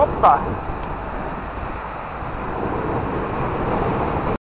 Opa!